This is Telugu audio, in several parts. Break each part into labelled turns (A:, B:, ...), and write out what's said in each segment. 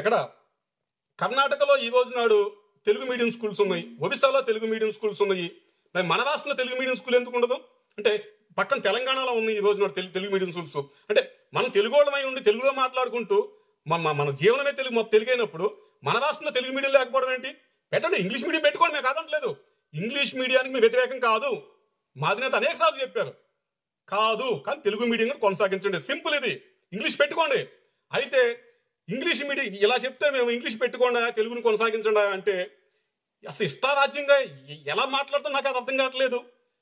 A: ఎక్కడ? కర్ణాటకలో ఈ రోజు నాడు తెలుగు మీడియం స్కూల్స్ ఉన్నాయి. ఒడిశాలో తెలుగు మీడియం స్కూల్స్ ఉన్నాయి. మరి మన రాష్ట్రంలో తెలుగు మీడియం స్కూల్ ఎందుకు ఉండదు? అంటే పక్కన తెలంగాణలో ఉన్నాయి ఈ రోజు నాడు తెలుగు తెలుగు మీడియం స్కూల్స్. అంటే మనం తెలుగు వాళ్ళమై ఉండి తెలుగులో మాట్లాడుకుంటూ మన మన జీవనమే తెలుగు మొత్తం తెలుగు అయినప్పుడు మన రాష్ట్రంలో తెలుగు మీడియం లేకపోవడం ఏంటి? పెట్టండి ఇంగ్లీష్ మీడియం పెట్టుకోండి మేము కాదంటలేదు. ఇంగ్లీష్ మీడియానికి మేము వ్యతిరేకం కాదు. మాదినేత అనేక సార్లు చెప్పారు. కాదు కానీ తెలుగు మీడియం కూడా కొనసాగించండి. సింపుల్ ఇది. ఇంగ్లీష్ పెట్టుకోండి. అయితే ఇంగ్లీష్ మీడియం ఇలా చెప్తే మేము ఇంగ్లీష్ పెట్టుకోండా తెలుగుని కొనసాగించండా అంటే అసలు ఇష్టారాజ్యంగా ఎలా మాట్లాడుతున్నా నాకు అది అర్థం కావట్లేదు.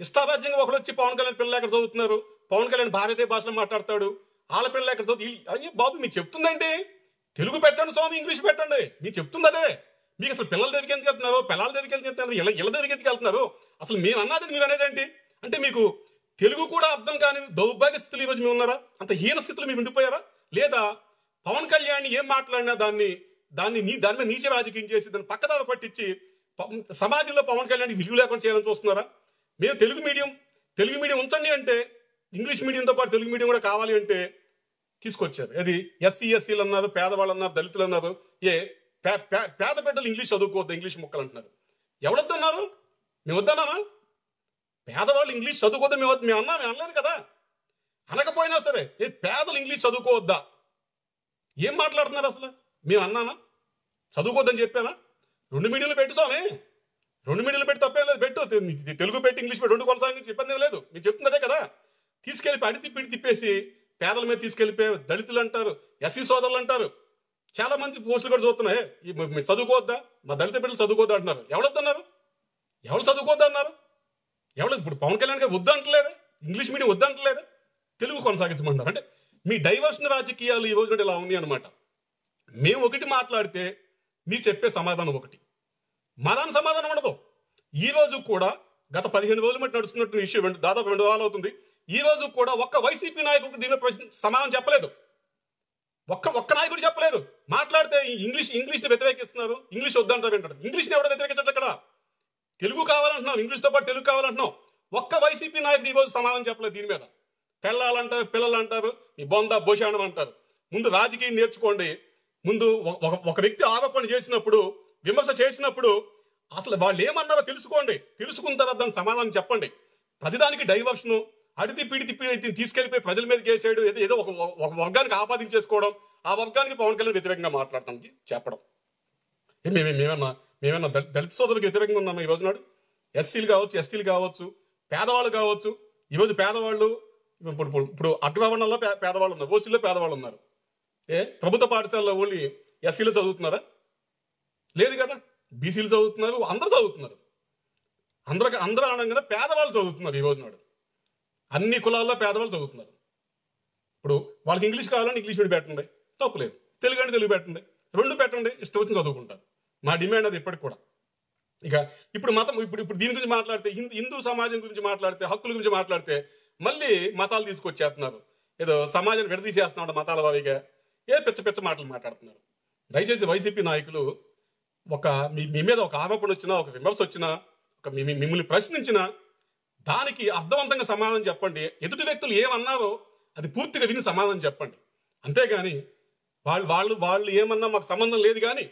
A: ఇష్టారాజ్యంగా ఒకడు వచ్చి పవన్ కళ్యాణ్ పిల్లలు ఎక్కడ చదువుతున్నారు? పవన్ కళ్యాణ్ భారతీయ భాషలో మాట్లాడతాడు. వాళ్ళ పిల్లలు ఎక్కడ చదువు అయ్యో బాబు మీరు చెప్తుందండి. తెలుగు పెట్టండి స్వామి ఇంగ్లీష్ పెట్టండి. మీరు చెప్తుంది అదే. మీకు అసలు పిల్లల దగ్గరికి ఎందుకు వెళ్తున్నారు? పిల్లల దగ్గరికి ఎందుకు వెళ్తున్నారు? ఇలా ఇళ్ళ దగ్గరికి ఎందుకు వెళ్తున్నారు? అసలు మేము అన్నది మీరు అనేది ఏంటి? అంటే మీకు తెలుగు కూడా అర్థం కాని దౌర్భాగ్య స్థితిలో ఈరోజు మేము ఉన్నారా? అంత హీన స్థితిలో మీరు ఉండిపోయారా? లేదా పవన్ కళ్యాణ్ ఏం మాట్లాడినా దాన్ని దాన్ని నీ దాని మీద నీచ రాజకీయం చేసి దాన్ని పక్కదారి పట్టించి ప- సమాజంలో పవన్ కళ్యాణ్ విలువ లేకుండా చేయాలని చూస్తున్నారా? మీరు తెలుగు మీడియం తెలుగు మీడియం ఉంచండి అంటే ఇంగ్లీష్ మీడియంతో పాటు తెలుగు మీడియం కూడా కావాలి అంటే తీసుకొచ్చారు. అది ఎస్సీ ఎస్సీలు అన్నారు పేదవాళ్ళు అన్నారు దళితులు అన్నారు. ఏ పే- పే- పేద బిడ్డలు ఇంగ్లీష్ చదువుకోవద్దు ఇంగ్లీష్ ముక్కలు అంటున్నారు. ఎవడొద్దన్నారు మేము వద్దన్నామా? పేదవాళ్ళు ఇంగ్లీష్ చదువుకోవద్దు మేము వద్దు- మేము అన్నా మేము అనలేదు కదా. అనకపోయినా సరే ఏ పేదలు ఇంగ్లీష్ చదువుకోవద్దా? ఏం మాట్లాడుతున్నారు అసలు? మేము అన్నానా? చదువుకోవద్దని చెప్పానా? రెండు మీడియాలు పెట్టుసామే రెండు మీడియాలు పెట్టి తప్పేం లేదు. పెట్టు. తెలుగు పెట్టి ఇంగ్లీష్ పెట్టి. రెండు కొనసాగించి ఇబ్బంది లేదు. మీరు చెప్తున్నదే కదా. తీసుకెళ్ళి అడి తిప్పిడి తిప్పేసి పేదల మీద తీసుకెళ్ళిపోయి దళితులు అంటారు ఎస్సీ సోదరులు అంటారు. చాలా మంది పోస్టులు కూడా చూస్తున్నాయి. మీరు చదువుకోవద్దా? మా దళిత బిడ్డలు చదువుకోవద్దా అంటున్నారు. ఎవడొద్దన్నారు ఎవరు చదువుకోవద్దా అన్నారు? ఎవరు ఇప్పుడు పవన్ కళ్యాణ్ గారు వద్దంటలేదు? ఇంగ్లీష్ మీడియం వద్దంటలేదు? తెలుగు కొనసాగించమంటారు అంటే మీ డైవర్షన్ రాజకీయాలు ఈ రోజు ఇలా ఉన్నాయి అనమాట మేము ఒకటి మాట్లాడితే మీరు చెప్పే సమాధానం ఒకటి. మా సమాధానం ఉండదు. ఈ రోజు కూడా గత పదిహేను రోజుల మట్టి నడుస్తున్నట్టు ఇష్యూ రెండు- దాదాపు రెండు వారాలు అవుతుంది. ఈ రోజు కూడా ఒక్క వైసీపీ నాయకుడు దీని ప్రశ్న సమాధానం చెప్పలేదు. ఒక్క ఒక్క నాయకుడు చెప్పలేదు. మాట్లాడితే ఇంగ్లీష్ ఇంగ్లీష్ని వ్యతిరేకిస్తున్నారు. ఇంగ్లీష్ వద్దంటారు ఏంటారు ఇంగ్లీష్ని ఎవడో వ్యతిరేకించట్లేదు ఇక్కడ తెలుగు కావాలంటున్నాం. ఇంగ్లీష్తో పాటు తెలుగు కావాలంటున్నాం. ఒక్క వైసీపీ నాయకుడు ఈ రోజు సమాధానం చెప్పలేదు దీని మీద. పిల్లలంటారు పిల్లలు అంటారు ఈ బొంద భూషాణం అంటారు. ముందు రాజకీయం నేర్చుకోండి. ముందు ఒక- ఒక వ్యక్తి ఆరోపణ చేసినప్పుడు విమర్శ చేసినప్పుడు అసలు వాళ్ళు ఏమన్నారో తెలుసుకోండి. తెలుసుకున్న తర్వాత దాని సమాధానం చెప్పండి. ప్రతిదానికి డైవర్షను అడితి పిడితి పిడితి తీసుకెళ్ళిపోయి ప్రజల మీద చేసాడు ఏదో ఏదో ఒక ఒక వర్గానికి ఆపాదించేసుకోవడం ఆ వర్గానికి పవన్ కళ్యాణ్ వ్యతిరేకంగా మాట్లాడటానికి చెప్పడం. ఏ మేమే మేమన్నా మేమన్నా దళిత సోదరులకు వ్యతిరేకంగా ఉన్నాము ఈ రోజు నాడు? ఎస్సీలు కావచ్చు ఎస్టీలు కావచ్చు పేదవాళ్ళు కావచ్చు. ఈరోజు పేదవాళ్ళు ఇప్పుడు ఇప్పుడు అగ్రవర్ణంలో పే- పేదవాళ్ళు ఉన్నారు. ఓసీలో పేదవాళ్ళు ఉన్నారు. ఏ? ప్రభుత్వ పాఠశాలలో ఓన్లీ ఎస్సీలు చదువుతున్నారా? లేదు కదా. బీసీలు చదువుతున్నారు అందరూ చదువుతున్నారు. అందరికి అందరూ అనగానే పేదవాళ్ళు చదువుతున్నారు ఈ రోజు నాడు. అన్ని కులాల్లో పేదవాళ్ళు చదువుతున్నారు. ఇప్పుడు వాళ్ళకి ఇంగ్లీష్ కావాలని ఇంగ్లీష్ మీడియం పెట్టండి. తప్పులేదు తెలుగు అంటే తెలుగు పెట్టండి. రెండు పెట్టండి. ఇష్టం వచ్చిన చదువుకుంటారు. మా డిమాండ్ అది ఇప్పటికి కూడా. ఇక ఇప్పుడు మతం ఇప్పుడు ఇప్పుడు దీని గురించి మాట్లాడితే హిందూ హిందూ సమాజం గురించి మాట్లాడితే హక్కుల గురించి మాట్లాడితే మళ్ళీ మతాలు తీసుకొచ్చేస్తున్నారు. ఏదో సమాజాన్ని విడదీసేస్తున్నాడు మతాల వారిగా ఏ పిచ్చ పిచ్చ మాటలు మాట్లాడుతున్నారు. దయచేసి వైసీపీ నాయకులు ఒక మీ మీ మీద ఒక ఆరోపణ వచ్చినా ఒక విమర్శ వచ్చినా ఒక మిమ్మల్ని ప్రశ్నించినా దానికి అర్థవంతంగా సమాధానం చెప్పండి. ఎదుటి వ్యక్తులు ఏమన్నారో అది పూర్తిగా విని సమాధానం చెప్పండి. అంతేగాని వాళ్ళు వాళ్ళు వాళ్ళు ఏమన్నా మాకు సంబంధం లేదు కానీ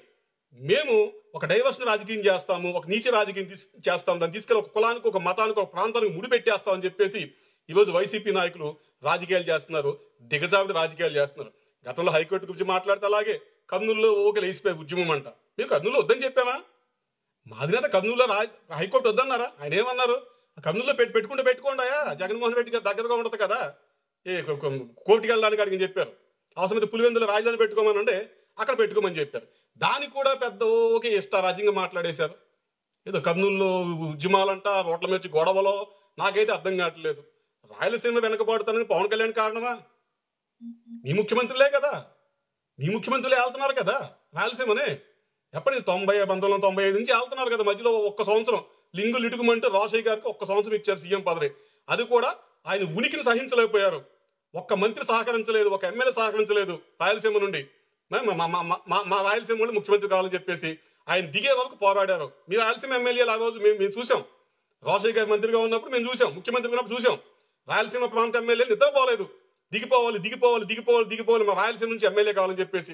A: మేము ఒక డైవర్షన్ రాజకీయం చేస్తాము ఒక నీచ రాజకీయం తీస్ చేస్తాము దాన్ని తీసుకెళ్ళి ఒక కులానికి ఒక మతానికి ఒక ప్రాంతానికి ముడిపెట్టేస్తామని చెప్పేసి ఈరోజు వైసీపీ నాయకులు రాజకీయాలు చేస్తున్నారు దిగజావిడ రాజకీయాలు చేస్తున్నారు. గతంలో హైకోర్టు గురించి మాట్లాడితే అలాగే కర్నూలులో ఓకే లేచిపోయే ఉద్యమం అంట మేము కర్నూలు వద్దని చెప్పామా మా అధినేత కర్నూలులో హైకోర్టు వద్దన్నారా? ఆయన ఏమన్నారు? కర్నూలులో పెట్టి పెట్టుకుంటే పెట్టుకోండాయా జగన్మోహన్ రెడ్డి గారు దగ్గరగా ఉండదు కదా. ఏ కోర్టుకి వెళ్ళడానికి అడిగి చెప్పారు. అవసరమైతే పులివెందుల రాజధాని పెట్టుకోమని అంటే అక్కడ పెట్టుకోమని చెప్పారు. దానికి కూడా పెద్ద ఓకే ఇష్టారాజ్యంగా మాట్లాడేశారు. ఏదో కర్నూలులో ఉద్యమాలంట రోడ్ల మీద గొడవలో నాకైతే అర్థం కావట్లేదు. రాయలసీమ వెనకబడుతానని పవన్ కళ్యాణ్ కారణమా? మీ ముఖ్యమంత్రులే కదా. మీ ముఖ్యమంత్రులే వెళ్తున్నారు కదా. రాయలసీమనే ఎప్పటి తొంభై పంతొమ్మిది వందల తొంభై ఐదు నుంచి వెళ్తున్నారు కదా మధ్యలో ఒక్క సంవత్సరం. లింగులు ఇటుకుమంటే రాజశేఖర్ గారికి ఒక్క సంవత్సరం ఇచ్చారు సీఎం పదవి. అది కూడా ఆయన ఉనికిని సహించలేకపోయారు. ఒక్క మంత్రి సహకరించలేదు ఒక ఎమ్మెల్యే సహకరించలేదు రాయలసీమ నుండి. మా- రాయలసీమ నుండి ముఖ్యమంత్రి కావాలని చెప్పేసి ఆయన దిగే వరకు పోరాడారు. మీ రాయలసీమ ఎమ్మెల్యేలు ఆ రోజు మేము మేము చూసాం. రాజశేఖర్ గారి మంత్రిగా ఉన్నప్పుడు మేము చూసాం ముఖ్యమంత్రిగా ఉన్నప్పుడు చూసాం. రాయలసీమ ప్రాంత ఎమ్మెల్యేలు నిద్రపోలేదు. దిగిపోవాలి దిగిపోవాలి దిగిపోవాలి దిగిపోవాలి. మా రాయలసీమ నుంచి ఎమ్మెల్యే కావాలని చెప్పేసి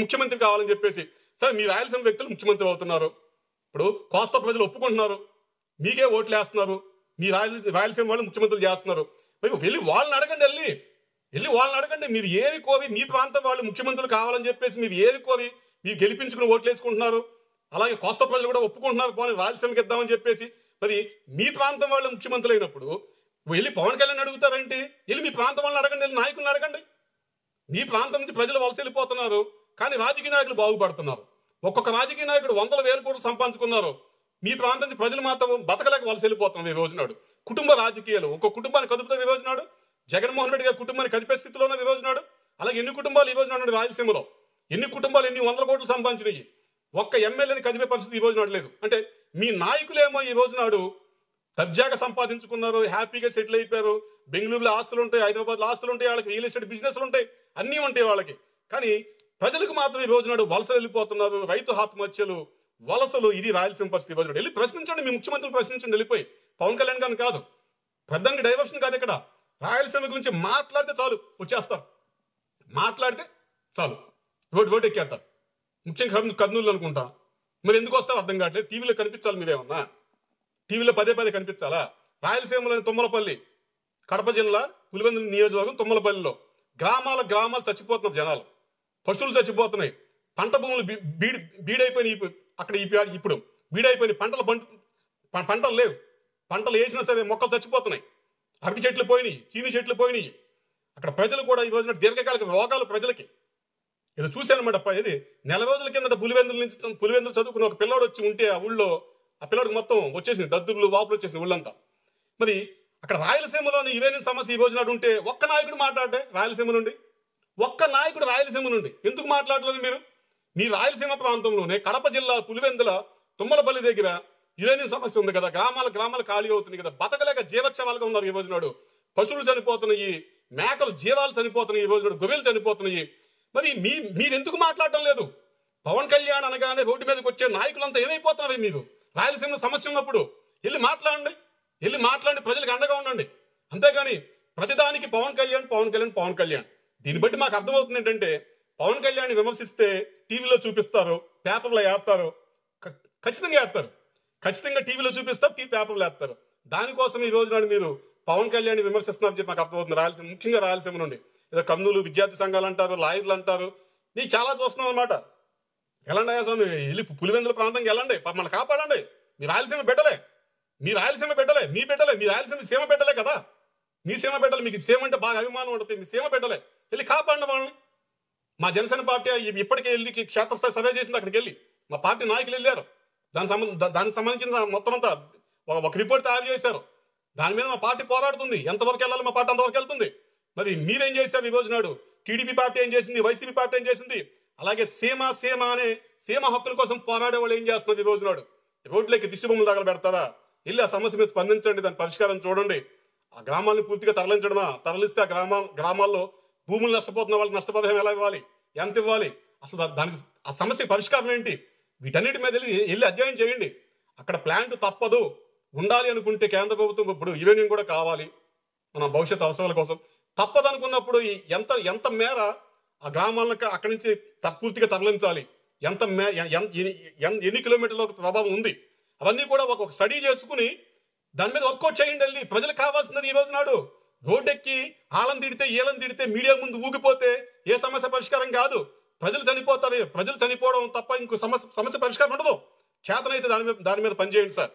A: ముఖ్యమంత్రి కావాలని చెప్పేసి సరే మీ రాయలసీమ వ్యక్తులు ముఖ్యమంత్రి అవుతున్నారు. ఇప్పుడు కోస్తా ప్రజలు ఒప్పుకుంటున్నారు. మీకే ఓట్లు వేస్తున్నారు మీ రాయల రాయలసీమ వాళ్ళు ముఖ్యమంత్రులు చేస్తున్నారు. మరి వెళ్ళి వాళ్ళని అడగండి వెళ్ళి. వెళ్ళి వాళ్ళని అడగండి. మీరు ఏవి కోరి మీ ప్రాంతం వాళ్ళు ముఖ్యమంత్రులు కావాలని చెప్పేసి మీరు ఏవి కోరి మీరు గెలిపించుకుని ఓట్లు వేసుకుంటున్నారు అలాగే కోస్తా ప్రజలు కూడా ఒప్పుకుంటున్నారు. పోనీ రాయలసీమకి ఇద్దామని చెప్పేసి మరి మీ ప్రాంతం వాళ్ళు ముఖ్యమంత్రులు అయినప్పుడు వెళ్ళి పవన్ కళ్యాణ్ అడుగుతారంటే? వెళ్ళి మీ ప్రాంతం వాళ్ళని అడగండి వెళ్ళి నాయకులను అడగండి. మీ ప్రాంతం నుంచి ప్రజలు వలస వెళ్ళిపోతున్నారు కానీ రాజకీయ నాయకులు బాగుపడుతున్నారు. ఒక్కొక్క రాజకీయ నాయకుడు వందల వేల కోట్లు సంపాదించుకున్నారు. మీ ప్రాంతం నుంచి ప్రజలు మాత్రం బతకలేక వలస వెళ్ళిపోతున్నారు ఈ రోజునాడు కుటుంబ రాజకీయాలు ఒక్క కుటుంబాన్ని కదుపుతుంది ఈ రోజునాడు జగన్మోహన్ రెడ్డి గారి కుటుంబాన్ని కదిపే స్థితిలో ఉన్న ఈ రోజునాడు అలాగే ఎన్ని కుటుంబాలు ఈ రోజునాడు రాయలసీమలో? ఎన్ని కుటుంబాలు ఎన్ని వందల కోట్లు సంపాదించినాయి? ఒక్క ఎమ్మెల్యేని కదిపే పరిస్థితి ఈ రోజు నాడు లేదు. అంటే మీ నాయకులేమో ఈ రోజునాడు దర్జాగా సంపాదించుకున్నారు హ్యాపీగా సెటిల్ అయిపోయారు. బెంగళూరులో ఆస్తులు ఉంటాయి హైదరాబాద్లో ఆస్తులు ఉంటాయి వాళ్ళకి రియల్ ఎస్టేట్ బిజినెస్లు ఉంటాయి అన్నీ ఉంటాయి వాళ్ళకి. కానీ ప్రజలకు మాత్రం ఈ రోజు నాడు వలసలు వెళ్ళిపోతున్నారు రైతు ఆత్మహత్యలు వలసలు. ఇది రాయలసీమ పరిస్థితి ఈ రోజు వెళ్ళి ప్రశ్నించండి మీ ముఖ్యమంత్రిని ప్రశ్నించండి వెళ్ళిపోయి. పవన్ కళ్యాణ్ గారిని కాదు పెద్దంగా డైవర్షన్ కాదు ఇక్కడ. రాయలసీమ గురించి మాట్లాడితే చాలు వచ్చేస్తారు. మాట్లాడితే చాలు రోడ్డు రోడ్ ఎక్కేస్తారు. ముఖ్యంగా కర్నూలు అనుకుంటా. మరి ఎందుకు వస్తారు అర్థం కావట్లేదు. టీవీలో కనిపించాలి మీరేమన్నా. టీవీలో పదే పదే కనిపించాలా? రాయలసీమలోని తుమ్మలపల్లి కడప జిల్లా పులివెందుల నియోజకవర్గం తుమ్మలపల్లిలో. గ్రామాల గ్రామాలు చచ్చిపోతున్నారు జనాలు. పశువులు చచ్చిపోతున్నాయి. పంట భూములు బీడి బీడైపోయినాయి అక్కడ ఈ ఇప్పుడు. బీడైపోయినాయి. పంటలు పంట పంటలు లేవు. పంటలు వేసినా సరే మొక్కలు చచ్చిపోతున్నాయి. అరటి చెట్లు పోయినాయి చీని చెట్లు పోయినాయి. అక్కడ ప్రజలు కూడా ఈ రోజున దీర్ఘకాలిక రోగాలు ప్రజలకి. ఇది చూశానమాట ఇది నెల రోజుల కిందట పులివెందుల నుంచి పులివెందులు చదువుకున్న ఒక పిల్లోడు వచ్చి ఉంటే ఆ ఊళ్ళో ఆ పిల్లడికి మొత్తం వచ్చేసింది దద్దుర్లు వాపులు వచ్చేసింది ఊళ్ళంతా. మరి అక్కడ రాయలసీమలోని ఇవేని సమస్య ఈ రోజు నాడు ఉంటే ఒక్క నాయకుడు మాట్లాడే రాయలసీమ నుండి? ఒక్క నాయకుడు రాయలసీమ నుండి. ఎందుకు మాట్లాడలేదు మీరు? మీ రాయలసీమ ప్రాంతంలోనే కడప జిల్లా పులివెందుల తుమ్మలపల్లి దగ్గర యురేనియం సమస్య ఉంది కదా. గ్రామాల గ్రామాలు ఖాళీ అవుతున్నాయి కదా. బతకలేక జీవోత్సవాలుగా ఉన్నారు ఈ రోజు నాడు పశువులు చనిపోతున్నాయి మేకలు జీవాలు చనిపోతున్నాయి ఈ రోజు నాడు గొవ్వెలు చనిపోతున్నాయి. మరి మీ మీరు ఎందుకు మాట్లాడటం లేదు? పవన్ కళ్యాణ్ అనగానే రోడ్డు మీదకి వచ్చే నాయకులంతా ఏమైపోతున్నారు మీరు? రాయలసీమలో సమస్య ఉన్నప్పుడు వెళ్ళి మాట్లాడండి. వెళ్ళి మాట్లాడి ప్రజలకు అండగా ఉండండి. అంతేగాని ప్రతిదానికి పవన్ కళ్యాణ్ పవన్ కళ్యాణ్ పవన్ కళ్యాణ్. దీన్ని బట్టి మాకు అర్థమవుతుంది ఏంటంటే పవన్ కళ్యాణ్ విమర్శిస్తే టీవీలో చూపిస్తారు పేపర్లో వేస్తారు ఖచ్చితంగా వేస్తారు ఖచ్చితంగా టీవీలో చూపిస్తారు టీ పేపర్లో వేస్తారు దానికోసం ఈ రోజు నాడు మీరు పవన్ కళ్యాణ్ విమర్శిస్తున్నారని చెప్పి మాకు అర్థమవుతుంది రాయలసీమ ముఖ్యంగా రాయలసీమ నుండి ఏదో కర్నూలు విద్యార్థి సంఘాలు అంటారు లాయర్లు అంటారు. నీకు చాలా చూస్తున్నాం అనమాట వెళ్ళండి స్వామి వెళ్ళి పులివెందుల ప్రాంతంకి వెళ్ళండి. మన కాపాడండి. మీ రాయలసీమ బిడ్డలే మీ రాయలసీమ బిడ్డలే మీ బిడ్డలే మీ రాయలసీమ సీమ బిడ్డలే కదా. మీ సీమ బిడ్డలు మీకు సీమ అంటే బాగా అభిమానం ఉంటుంది. మీ సీమ బిడ్డలే వెళ్ళి కాపాడండి వాళ్ళని. మా జనసేన పార్టీ ఇప్పటికే వెళ్ళి క్షేత్రస్థాయి సర్వే చేసింది అక్కడికి వెళ్ళి. మా పార్టీ నాయకులు వెళ్ళారు. దాని సంబంధ దానికి సంబంధించిన మొత్తం అంతా ఒక- ఒక రిపోర్ట్ తయారు చేశారు. దాని మీద మా పార్టీ పోరాడుతుంది. ఎంతవరకు వెళ్ళాలి మా పార్టీ అంతవరకు వెళ్తుంది. మరి మీరేం చేశారు ఈ రోజు నాడు? టీడీపీ పార్టీ ఏం చేసింది? వైసీపీ పార్టీ ఏం చేసింది? అలాగే సీమ సీమ అనే సీమ హక్కుల కోసం పోరాడే వాళ్ళు ఏం చేస్తున్నారు ఈ రోజు నాడు రోడ్లకి దిష్టి బొమ్మలు తగల పెడతారా? వెళ్ళి ఆ సమస్య మీద స్పందించండి దాని పరిష్కారం చూడండి. ఆ గ్రామాలను పూర్తిగా తరలించడమా? తరలిస్తే ఆ గ్రామా గ్రామాల్లో భూములు నష్టపోతున్న వాళ్ళకి నష్టపరిహారం ఎలా ఇవ్వాలి? ఎంత ఇవ్వాలి? అసలు దానికి ఆ సమస్య పరిష్కారం ఏంటి? వీటన్నిటి మీద వెళ్ళి వెళ్ళి అధ్యయనం చేయండి. అక్కడ ప్లాంట్ తప్పదు. ఉండాలి అనుకుంటే కేంద్ర ప్రభుత్వం ఇప్పుడు ఈవెనింగ్ కూడా కావాలి. మన భవిష్యత్ అవసరాల కోసం. తప్పదు అనుకున్నప్పుడు ఎంత ఎంత మేర ఆ గ్రామాలను అక్కడి నుంచి తత్పూర్తిగా పూర్తిగా తరలించాలి. ఎంత ఎన్ని- ఎన్ని కిలోమీటర్ల ప్రభావం ఉంది? అవన్నీ కూడా ఒక స్టడీ చేసుకుని దాని మీద వర్కౌట్ చేయండి వెళ్ళి. ప్రజలకు కావాల్సినది ఈ రోజు నాడు. రోడ్డెక్కి ఆలం తిడితే ఏలం తిడితే మీడియా ముందు ఊగిపోతే ఏ సమస్య పరిష్కారం కాదు. ప్రజలు చనిపోతారు. ప్రజలు చనిపోవడం తప్ప ఇంకో సమస్య సమస్య పరిష్కారం ఉండదు. చేతనైతే దాని మీద దాని మీద పనిచేయండి సార్.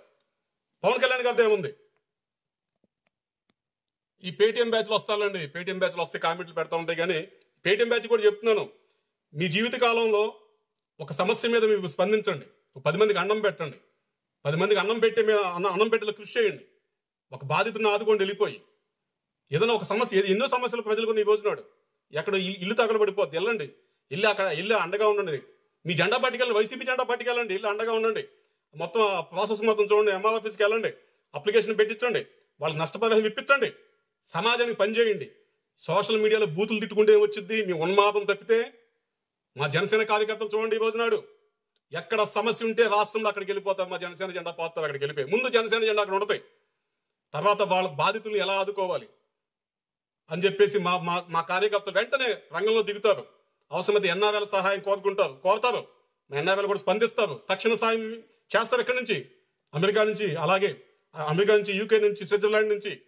A: పవన్ కళ్యాణ్ గారిది ఏముంది? ఈ పేటీఎం బ్యాచ్లు వస్తానండి పేటీఎం బ్యాచ్లు వస్తే కామెంట్లు పెడతా ఉంటాయి కానీ పేటీఎం బ్యాచ్ కూడా చెప్తున్నాను. మీ జీవిత కాలంలో ఒక సమస్య మీద మీరు స్పందించండి. ఒక పది మందికి అన్నం పెట్టండి. పది మందికి అన్నం పెట్టే మీద అన్న అన్నం పెట్టేలా కృషి చేయండి. ఒక బాధితుడిని ఆదుకోండి వెళ్ళిపోయి ఏదైనా ఒక సమస్య ఎన్నో సమస్యలు ప్రజలు కొన్ని ఈ రోజునాడు ఎక్కడ ఇల్లు- తగలబడిపోద్ది. వెళ్ళండి. ఇల్లు అక్కడ ఇల్లు అండగా ఉండండి. మీ జెండా పట్టుకెళ్ళండి వైసీపీ జెండా పట్టుకెళ్ళండి ఇల్లు అండగా ఉండండి. మొత్తం ఆ ప్రాసెస్ మొత్తం చూడండి. ఎంఆర్ ఆఫీస్కి వెళ్ళండి. అప్లికేషన్ పెట్టించండి. వాళ్ళకి నష్టపరిహారం ఇప్పించండి. సమాజానికి పనిచేయండి సోషల్ మీడియాలో బూతులు తిట్టుకుంటే వచ్చింది మీ ఉన్మాదం తప్పితే మా జనసేన కార్యకర్తలు చూడండి ఈ రోజునాడు. ఎక్కడ సమస్య ఉంటే రాష్ట్రంలో అక్కడికి వెళ్ళిపోతారు. మా జనసేన జెండా పోతారు అక్కడికి వెళ్ళిపోయి. ముందు జనసేన జెండా అక్కడ ఉంటాయి తర్వాత వాళ్ళ బాధితులను ఎలా ఆదుకోవాలి? అని చెప్పేసి మా మా మా కార్యకర్తలు వెంటనే రంగంలో దిగుతారు. అవసరమైతే ఎన్ఆర్ఎల్ సహాయం కోరుకుంటారు? కోరుతారు. ఎన్ఆర్ఎల్ కూడా స్పందిస్తారు. తక్షణ సాయం చేస్తారు ఎక్కడి నుంచి? అమెరికా నుంచి. అలాగే అమెరికా నుంచి యూకే నుంచి స్విట్జర్లాండ్ నుంచి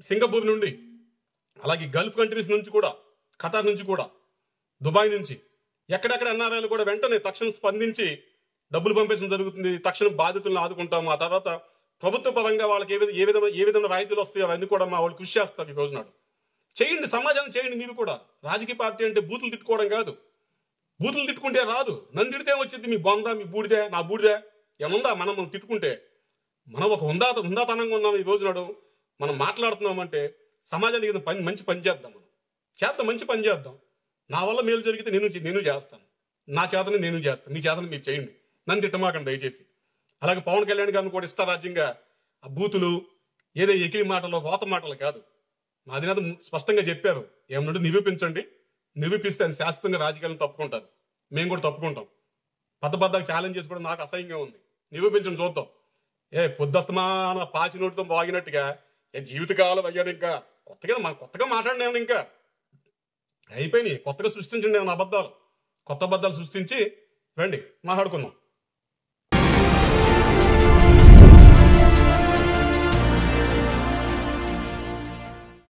A: సింగపూర్ నుండి. అలాగే గల్ఫ్ కంట్రీస్ నుంచి కూడా ఖతార్ నుంచి కూడా దుబాయ్ నుంచి ఎక్కడెక్కడ ఎన్ఆర్ఐలు కూడా వెంటనే తక్షణం స్పందించి డబ్బులు పంపించడం జరుగుతుంది. తక్షణం బాధితులను ఆదుకుంటాం ఆ తర్వాత ప్రభుత్వ పరంగా వాళ్ళకి ఏ ఏ విధంగా ఏ విధమైన రాయితీలు వస్తాయో అవన్నీ కూడా మా వాళ్ళు కృషి చేస్తారు ఈ రోజు నాడు చేయండి సమాజాన్ని చేయండి మీరు కూడా. రాజకీయ పార్టీ అంటే బూతులు తిట్టుకోవడం కాదు. బూతులు తిట్టుకుంటే రాదు. నన్ను తిడితే వచ్చింది? మీ బొంద మీ బూడిదే నా బూడిదే. ఏముందా మనం మనం తిట్టుకుంటే. మనం ఒక ఉందా ఉందాతనంగా ఉన్నాం ఈ రోజు నాడు మనం మాట్లాడుతున్నామంటే సమాజానికి ఏదో పని మంచి పని చేద్దాం మనం. చేద్దాం మంచి పని చేద్దాం. నా వల్ల మేలు జరిగితే నేను నేను చేస్తాను. నా చేతని నేను చేస్తాను. మీ చేతని మీరు చేయండి. నన్ను తిట్టమాకండి దయచేసి. అలాగే పవన్ కళ్యాణ్ గారిని కూడా ఇష్టారాజ్యంగా ఆ బూతులు ఏదో ఎకిలి మాటలు రోత మాటలు కాదు. మా అధినేత స్పష్టంగా చెప్పారు. ఏమన్నా నిరూపించండి. నిరూపిస్తే ఆయన శాశ్వతంగా రాజకీయాలను తప్పుకుంటారు. మేము కూడా తప్పుకుంటాం. పద్దబద్దకు ఛాలెంజ్ చేసుకోవడం నాకు అసహ్యంగా ఉంది. నిరూపించండి చూద్దాం. ఏ పొద్దుస్తమాన పాచి నోటితో బాగినట్టుగా ఏ జీవితకాలం అయ్యాను ఇంకా? కొత్తగా మా కొత్తగా మాట్లాడినాను ఇంకా. అయిపోయినాయి. కొత్తగా సృష్టించండి నేను అబద్ధాలు? కొత్త అబద్ధాలు సృష్టించి రండి మాట్లాడుకుందాం.